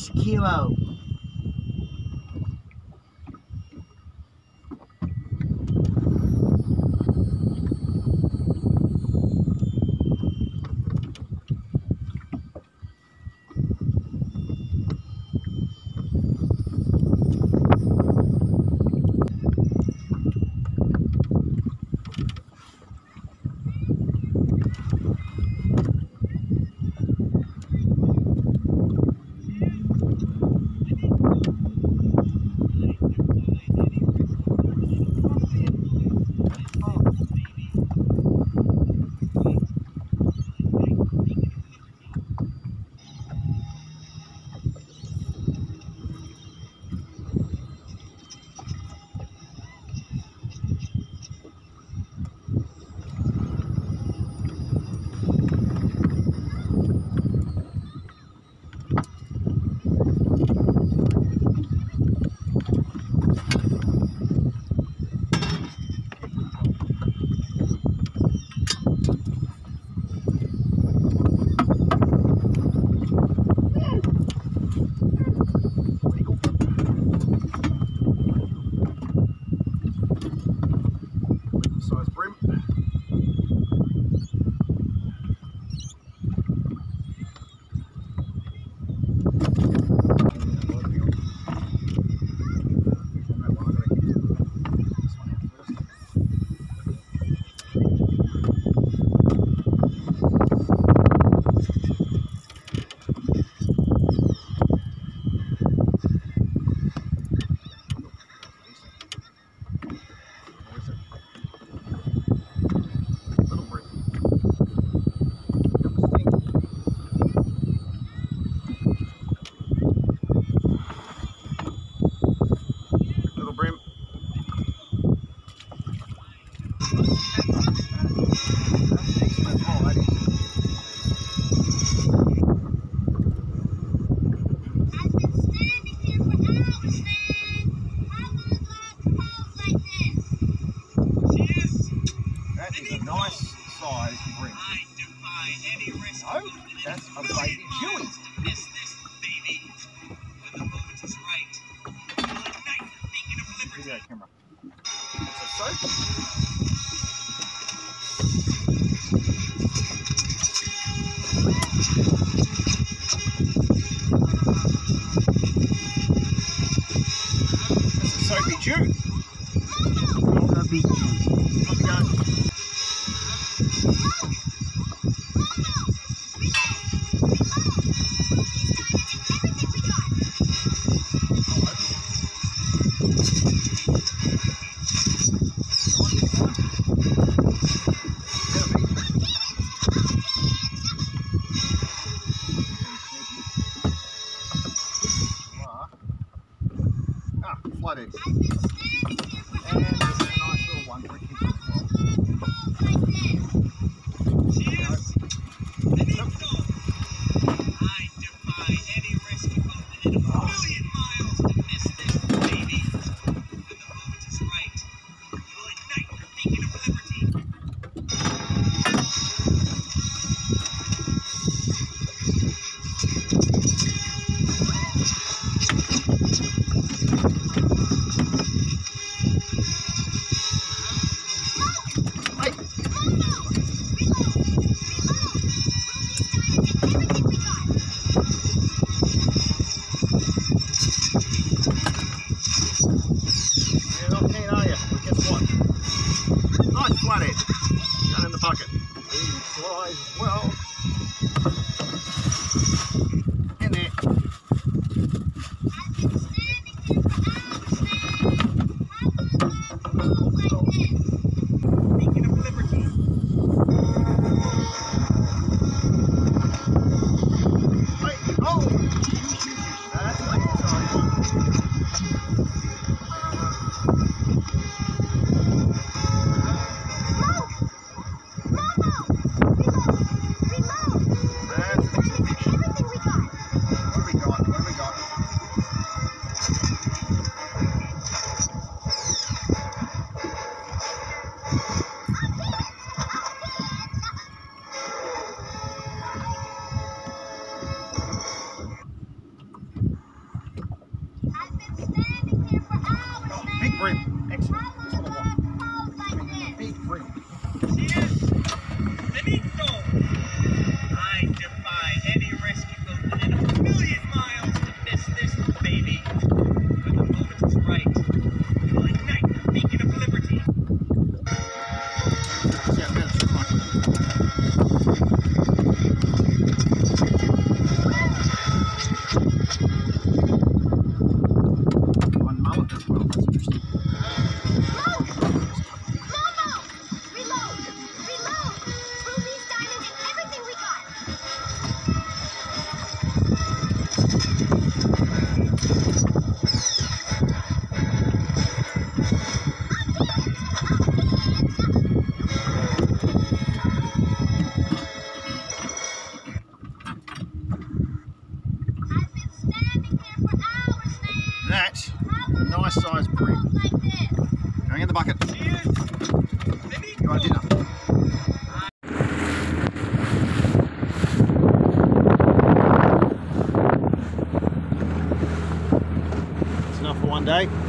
Kilo. Give me that camera. It's a shark. Juice. Juice. Juice. まで。Johnny. Got in the pocket. He flies well. Big brim. Excellent. That's a nice size bream. Going in the bucket. Cheers. You want dinner? night.